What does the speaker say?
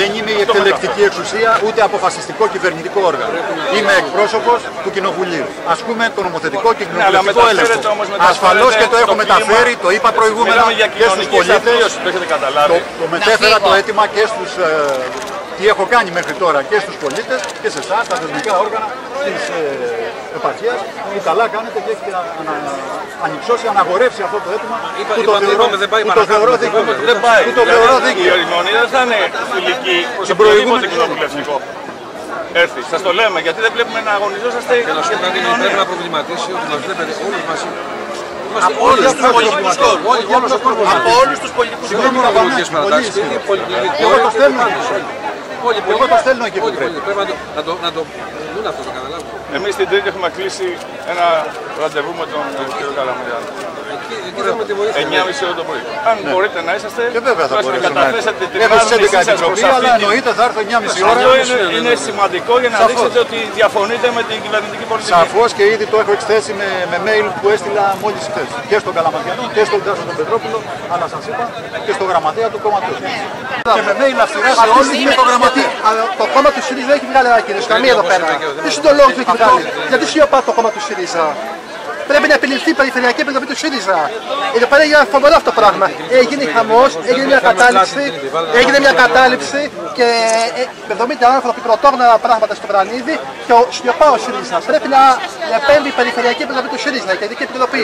Δεν είμαι η εκτελεκτική εξουσία ούτε αποφασιστικό κυβερνητικό όργανο. Είμαι εκπρόσωπος του Κοινοβουλίου. Ασκούμε το νομοθετικό και Ναι, αλλά κοινοβουλευτικό έλεγχο. μεταφέρετε όμως, μεταφέρετε Ασφαλώς και το έχω το μεταφέρει, κλίμα. το είπα προηγούμενα Μιλάμε για και στους κοινωνική πολίτες. εξαθλίωση, το έχετε Το, καταλάβει. το μετέφερα φύγω. το αίτημα και στους, ε, τι έχω κάνει μέχρι τώρα και στους πολίτες και σε εσάς, τα θεσμικά όργανα της ε, επαρχίας που καλά κάνετε και έχετε ανα, ανυψώσει, αναγορεύσει αυτό το αίτημα Είπα- που το είπαμε- θεωρώ, είπαμε, δεν πάει που το παρακάτω, θεωρώ δεν δίκαιο. πάμε, Δεν πάει. Που το θεωρώ Δηλαδή, δίκαιο. η οριμονή δεν θα είναι φιλική προς οποιοδήποτε προηγούμενη- κοινοβουλευτικό. Έρθει. Σας το λέμε γιατί δεν βλέπουμε να αγωνιζόσαστε Και να σου για πω την κάτι, κοινωνία. πρέπει να προβληματίσει ότι μας βλέπετε όλους μαζί. Είμαστε Από όλοι όλους στους τους πολιτικούς πολιτικούς κόμματα. κόμματα. Όλος ο κόσμος Από μαζί. όλους τους πολιτικούς Συγγνώμη, Συγγνώμη, πολιτικές Παπανάκη, παρατάξεις, πολύ είναι πολιτική- Εγώ το στέλνω. Όλοι Εγώ το στέλνω εκεί που Όλοι πρέπει. Πρέπει να το- να το- να το δουν αυτό, το καταλάβουν. Εμείς την Τρίτη έχουμε κλείσει ένα ραντεβού με τον ε, κ. Καλαμαριάνο. Εκεί εκεί θέλουμε τη βοήθεια. 9.30 ώρα το πρωί. Αν μπορείτε να είσαστε, Και βέβαια θα τουλάχιστον μπορέσω να καταθέσετε την Έχω στις 11 άρνησή σας επιτροπή, προς αλλά αυτή την εννοείται θα έρθω 9.30 ώρα. Αυτό είναι, είναι σημαντικό για να Σαφώς. δείξετε ότι διαφωνείτε με την κυβερνητική πολιτική. Σαφώς και ήδη το έχω εκθέσει με, με mail που έστειλα μόλις χθες. Και στον Καλαματιανό και στον Τάσο τον Πετρόπουλο, αλλά σας είπα και στο γραμματέα του κόμματο. Και με mail αυστηρά σε όλους και στο γραμματέα. Αλλά το κόμμα του ΣΥΡΙΖΑ δεν έχει βγάλει ανακοίνωση. Καμία εδώ πέρα. Τι σου το λόγο που έχει βγάλει. Γιατί σιωπά το κόμμα του ΣΥΡΙΖΑ. Πρέπει να επιληφθεί η Περιφερειακή Επιτροπή του ΣΥΡΙΖΑ. Εδώ πέρα έγινε φοβερό αυτό το πράγμα. Έγινε χαμός, έγινε μια κατάληψη, έγινε μια κατάληψη και ε, 70 άνθρωποι πρωτόγνωρα πράγματα στο Βρανίδι και ο, σιωπά ο ΣΥΡΙΖΑ. Πρέπει να επέμβει η Περιφερειακή Επιτροπή του ΣΥΡΙΖΑ και η Ειδική Επιτροπή.